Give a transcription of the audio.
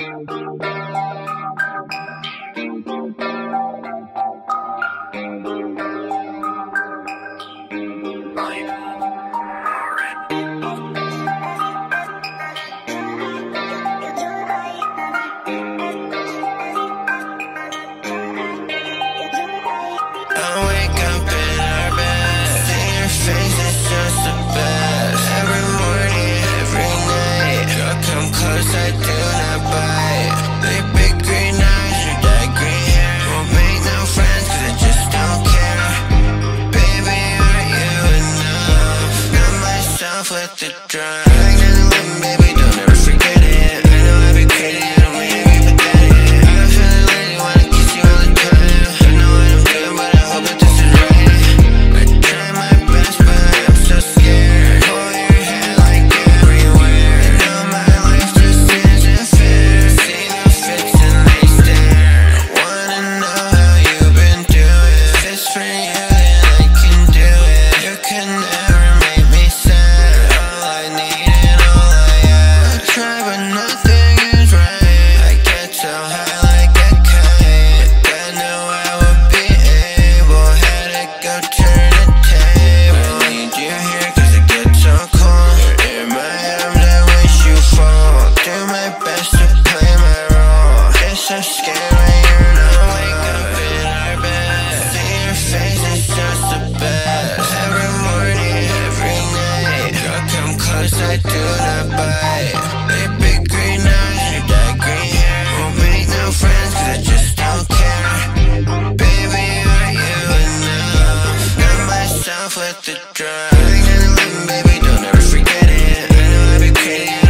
I wake up in our bed. Every morning, every night. I come close, I do let the drive I do not green eyes, you green hair. Won't make no I just don't care. Baby, are you enough? Myself with the drugs. Baby, baby, don't ever forget it. I know I've been crazy.